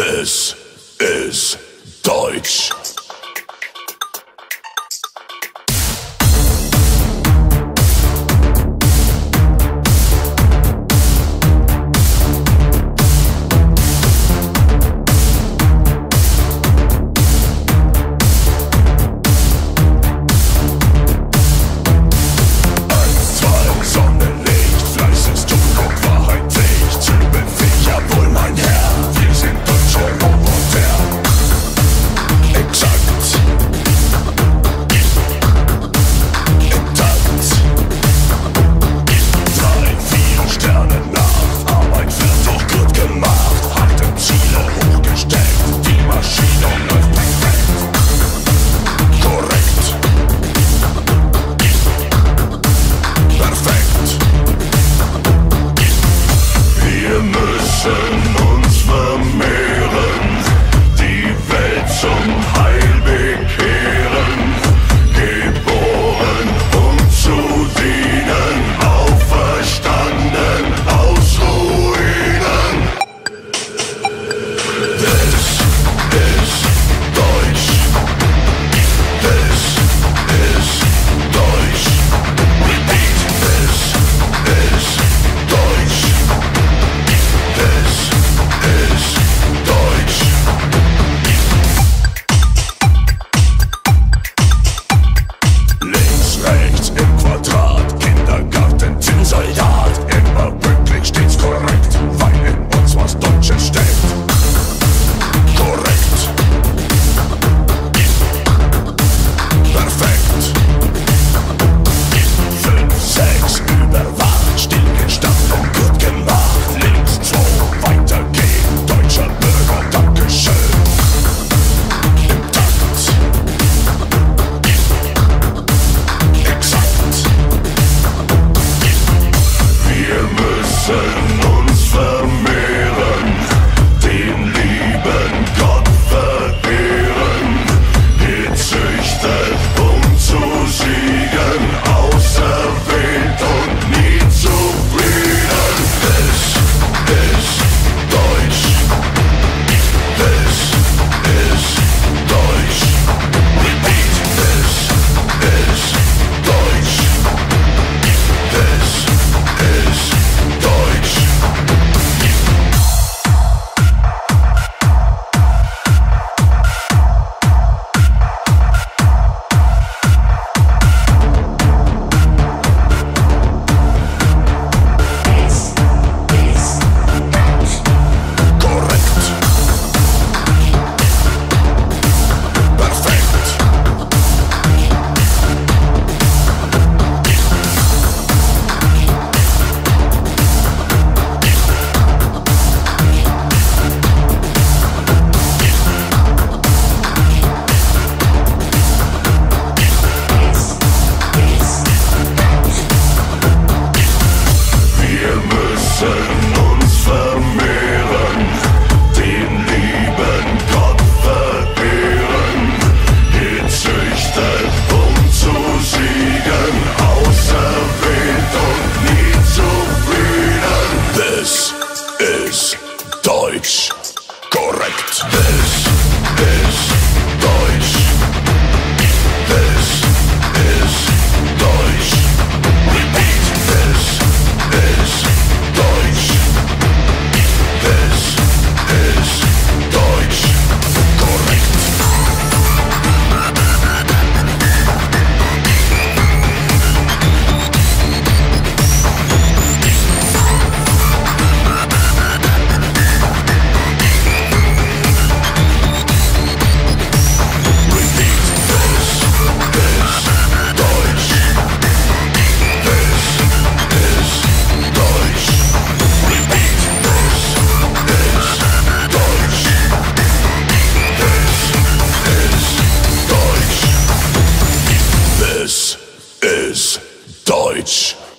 This is Deutsch. Is Deutsch.